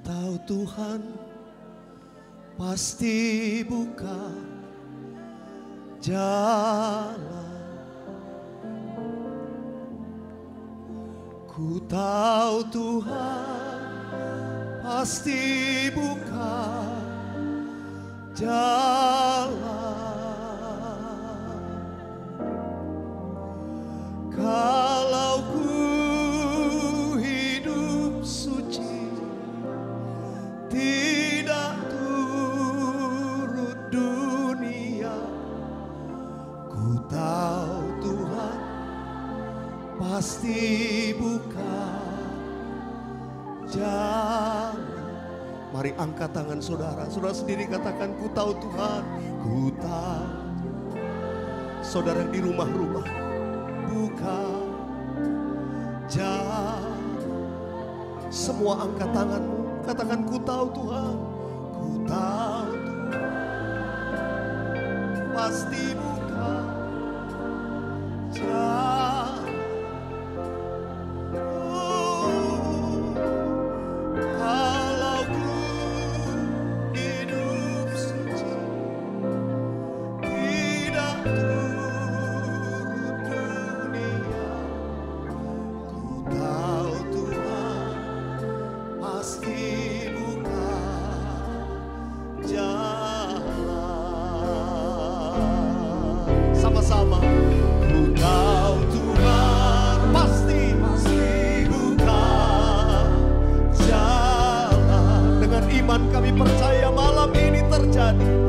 Tahu Tuhan pasti buka jalan. Ku tahu Tuhan pasti buka jalan. Ku tahu Tuhan pasti buka jalan. Mari angkat tangan saudara. Saudara sendiri katakan, ku tahu Tuhan. Ku tahu. Saudara di rumah-rumah. Buka jalan. Semua angkat tanganmu. Katakan, ku tahu Tuhan. Ku tahu Tuhan. Pasti buka kami percaya malam ini terjadi.